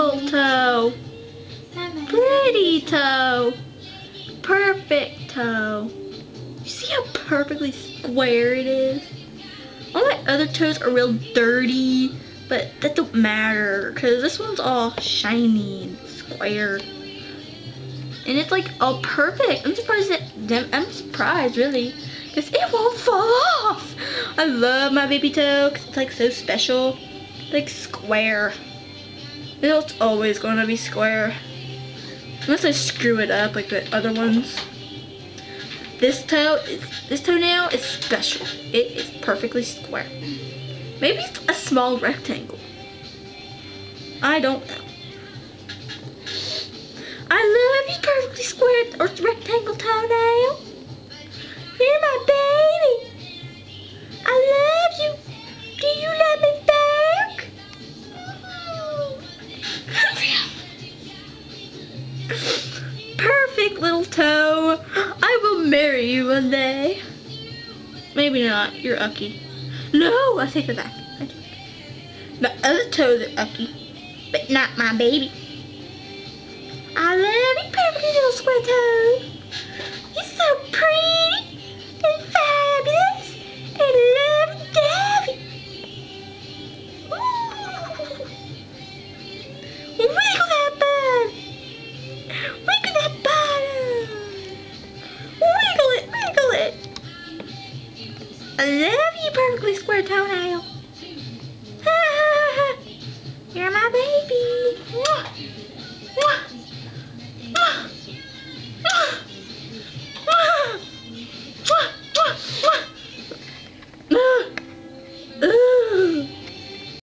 Dimple toe. Pretty toe. Perfect toe. You see how perfectly square it is? All my other toes are real dirty, but that don't matter because this one's all shiny and square. And it's like all perfect. I'm surprised that, I'm surprised really because it won't fall off. I love my baby toe because it's like so special. Like square. It's always gonna be square. Unless I screw it up like the other ones. This toe is this toenail is special. It is perfectly square. Maybe it's a small rectangle. I don't know. I love you perfectly square or rectangle toenail. Perfect little toe. I will marry you one day. Maybe not. You're ucky. No, I take it back. The other toes are ucky, but not my baby. I love you, perfectly square toenail.